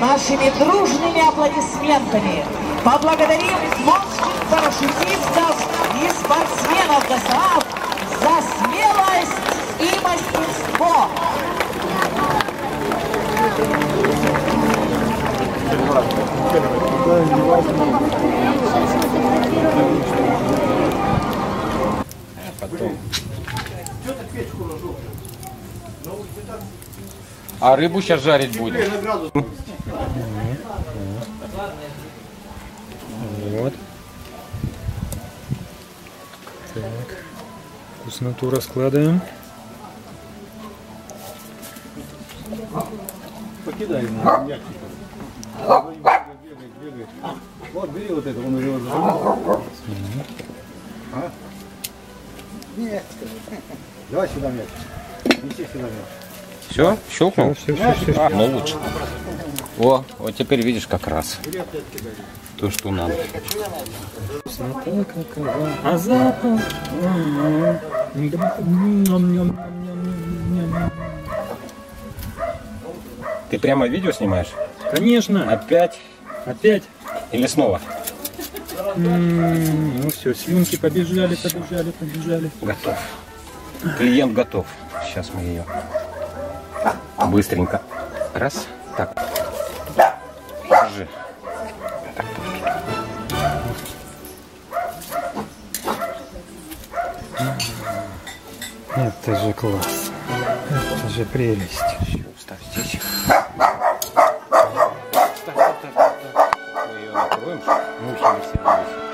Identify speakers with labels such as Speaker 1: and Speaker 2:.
Speaker 1: нашими дружными аплодисментами поблагодарим морских парашютистов и спортсменов ДСАФ за смелость и мастерство. А
Speaker 2: рыбу сейчас жарить будем.
Speaker 3: Вот. Так. Вкусноту раскладываем.
Speaker 4: Покидай бегает. Вот, бери вот это, он уже вот.
Speaker 3: А?
Speaker 4: Нет. Давай сюда мяч. Неси сюда мяч.
Speaker 2: Все, щелкнул?
Speaker 3: Все, все, все, А,
Speaker 2: ну лучше. О, вот теперь видишь как раз. То, что надо.
Speaker 3: А запах?
Speaker 2: Ты прямо видео снимаешь?
Speaker 3: Конечно.
Speaker 2: Опять?
Speaker 3: Опять.
Speaker 2: Или снова?
Speaker 3: Ну все, слюнки побежали, побежали, побежали.
Speaker 2: Готов. Клиент готов. Сейчас мы ее Быстренько. Раз. Так. Держи.
Speaker 3: Это же класс. Это же прелесть.
Speaker 2: Еще вставь здесь. Вставь, вставь, вставь. Мы ее накроем, чтобы мухи не все